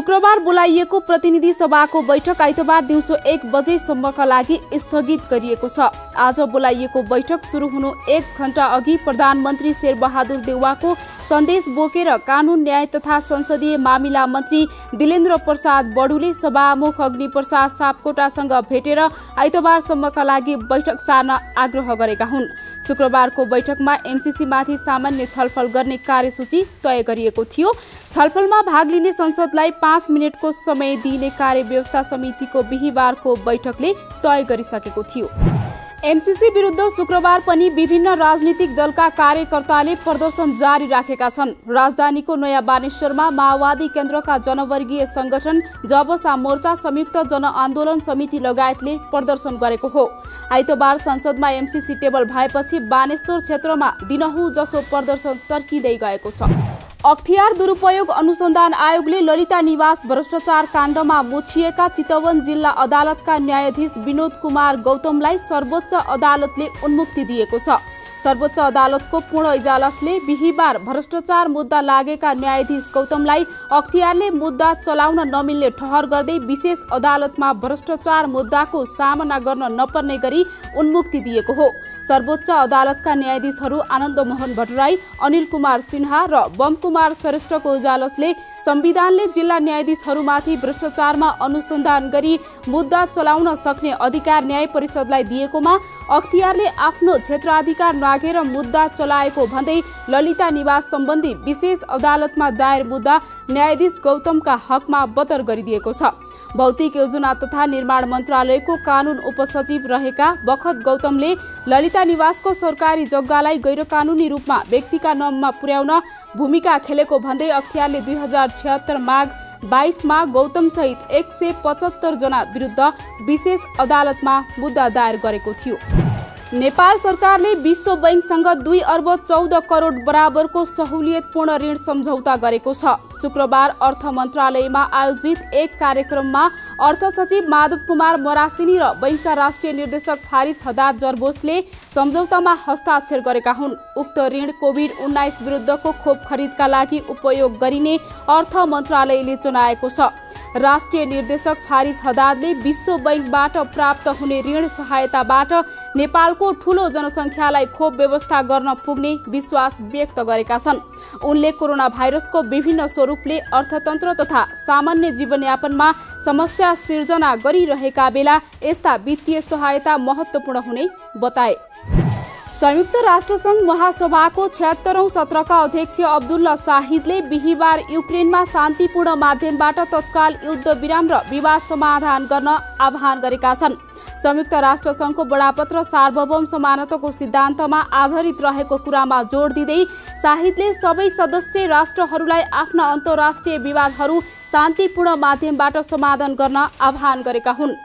शुक्रबार बोलाइएको प्रतिनिधि सभाको बैठक आइतबार दिउँसो एक बजेसम्मका लागि स्थगित गरिएको छ। आज बोलाइएको बैठक सुरु हुनु एक घण्टा अघि प्रधानमन्त्री शेरबहादुर देउवाको सन्देश बोकेर कानून न्याय तथा संसदीय मामिला मन्त्री दिलेन्द्र प्रसाद बडुले सभामुख अग्नि प्रसाद सापकोटासँग भेटेर आइतबारसम्मका लागि बैठक सार्न आग्रह गरेका हुन्। शुक्रबारको बैठकमा एमसिसीमाथि सामान्य छलफल गर्ने कार्यसूची तय गरिएको थियो। छलफलमा भाग लिने संसदलाई पाँच मिनटको समय दिइने कार्यव्यवस्था समितिको बिहिबारको बैठकले तय गरिसकेको थियो। एमसिसी विरुद्ध शुक्रबार पनि विभिन्न राजनीतिक दलका कार्यकर्ताले प्रदर्शन जारी राखेका छन्। राजधानीको नयाँ बानेश्वरमा माओवादी केन्द्रका जनवर्गीय संगठन जबसा मोर्चा संयुक्त जनआन्दोलन समिति लगायतले प्रदर्शन गरेको हो। आइतबार संसदमा एमसिसी टेबल भएपछि बानेश्वर क्षेत्रमा दिनहुँ जसो प्रदर्शन चर्किँदै गएको छ। अख्तियार दुरुपयोग अनुसन्धान आयोगले ललिता निवास भ्रष्टाचार काण्डमा मुछिएका चितवन जिल्ला अदालतका न्यायाधीश विनोद कुमार गौतमलाई सर्वोच्च अदालतले उन्मुक्ति दिएको छ। सर्वोच्च अदालतको पूर्ण इजालसले बिहिबार भ्रष्टाचार मुद्दा लागेका न्यायाधीश गौतमलाई अख्तियारले मुद्दा चलाउन नमिल्ने ठहर गर्दै विशेष अदालतमा भ्रष्टाचार मुद्दाको सामना गर्न नपर्ने गरी उन्मुक्ति दिएको हो। सर्वोच्च अदालतका न्यायाधीशहरू आनन्द मोहन भट्टराई अनिल कुमार सिन्हा र बम कुमार श्रेष्ठको उजालसले संविधानले जिल्ला न्यायाधीशहरूमाथि भ्रष्टाचारमा अनुसन्धान गरी मुद्दा चलाउन सक्ने अधिकार न्याय परिषदलाई दिएकोमा अख्तियारले आफ्नो क्षेत्राधिकार नागेर मुद्दा चलाएको भन्दै ललिता निवास सम्बन्धी विशेष अदालतमा दायर मुद्दा न्यायाधीश गौतमका हकमा बतर गरिदिएको छ। भौतिक योजना तथा निर्माण मन्त्रालयको कानून उपसचिव रहेका बखत गौतमले ललिता निवासको सरकारी जग्गालाई गैरकानुनी रूपमा व्यक्तिका नाममा पुर्याउन भूमिका खेलेको भन्दै अख्तियारले दुई हजार छिहत्तर माघ बाइसमा गौतम सहित एक सय पचहत्तर जना विरुद्ध विशेष अदालतमा मुद्दा दायर गरेको थियो। नेपाल सरकारले विश्व बैङ्कसँग दुई अर्ब चौध करोड बराबरको सहुलियतपूर्ण ऋण सम्झौता गरेको छ। शुक्रबार अर्थ मन्त्रालयमा आयोजित एक कार्यक्रममा अर्थ सचिव माधव कुमार मरासिनी र बैङ्कका राष्ट्रिय निर्देशक फारिस हदात जर्बोसले सम्झौतामा हस्ताक्षर गरेका हुन्। उक्त ऋण कोभिड उन्नाइस विरुद्धको खोप खरिदका लागि उपयोग गरिने अर्थ मन्त्रालयले जनाएको छ। राष्ट्रिय निर्देशक फारिस हदादले विश्व बैङ्कबाट प्राप्त हुने ऋण सहायताबाट नेपालको ठूलो जनसङ्ख्यालाई खोप व्यवस्था गर्न पुग्ने विश्वास व्यक्त गरेका छन्। उनले कोरोना भाइरसको विभिन्न स्वरूपले अर्थतन्त्र तथा सामान्य जीवनयापनमा समस्या सिर्जना गरिरहेका बेला यस्ता वित्तीय सहायता महत्त्वपूर्ण हुने बताए। संयुक्त राष्ट्रसङ्घ महासभाको छ्यात्तरौँ सत्रका अध्यक्ष अब्दुल्ला शाहिदले बिहिबार युक्रेनमा शान्तिपूर्ण माध्यमबाट तत्काल युद्ध विराम र विवाद समाधान गर्न आह्वान गरेका छन्। संयुक्त राष्ट्रसङ्घको बडापत्र सार्वभौम समानताको सिद्धान्तमा आधारित रहेको कुरामा जोड दिँदै शाहिदले सबै सदस्य राष्ट्रहरूलाई आफ्ना अन्तर्राष्ट्रिय विवादहरू शान्तिपूर्ण माध्यमबाट समाधान गर्न आह्वान गरेका हुन्।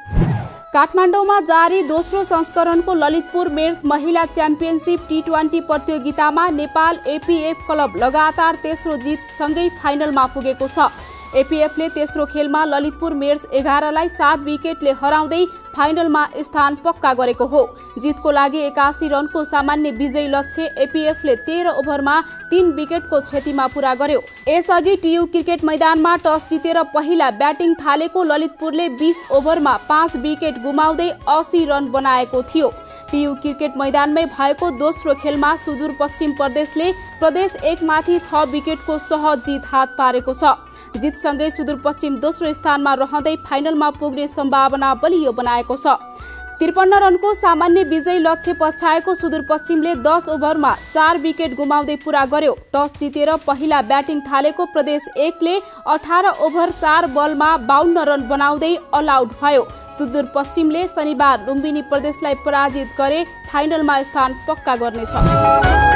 काठमाडौँमा जारी दोस्रो संस्करणको ललितपुर मेयर्स महिला च्याम्पियनसिप टी ट्वेन्टी प्रतियोगितामा नेपाल एपिएफ क्लब लगातार तेस्रो जितसँगै फाइनलमा पुगेको छ। एपिएफले तेस्रो खेलमा ललितपुर मेयर्स एघारलाई सात विकेटले हराउँदै फाइनलमा स्थान पक्का गरेको हो। जितको लागि एकासी रनको सामान्य विजयी लक्ष्य एपिएफले तेह्र ओभरमा तीन विकेटको क्षतिमा पुरा गर्यो। यसअघि टियु क्रिकेट मैदानमा टस जितेर पहिला ब्याटिङ थालेको ललितपुरले बिस ओभरमा पाँच विकेट गुमाउँदै असी रन बनाएको थियो। टियु क्रिकेट मैदानमै भएको दोस्रो खेलमा सुदूरपश्चिम प्रदेशले प्रदेश एकमाथि छ विकेटको सहज जित हात पारेको छ। जितसँगै सुदूरपश्चिम दोस्रो स्थानमा रहँदै फाइनलमा पुग्ने सम्भावना बलियो बनाएको छ। त्रिपन्न रनको सामान्य विजयी लक्ष्य पछ्याएको सुदूरपश्चिमले दस ओभरमा चार विकेट गुमाउँदै पुरा गर्यो। टस जितेर पहिला ब्याटिङ थालेको प्रदेश एकले अठार ओभर चार बलमा बाहन्न रन बनाउँदै अल आउट भयो। सुदूरपश्चिमले शनिबार लुम्बिनी प्रदेशलाई पराजित गरे फाइनलमा स्थान पक्का गर्नेछ।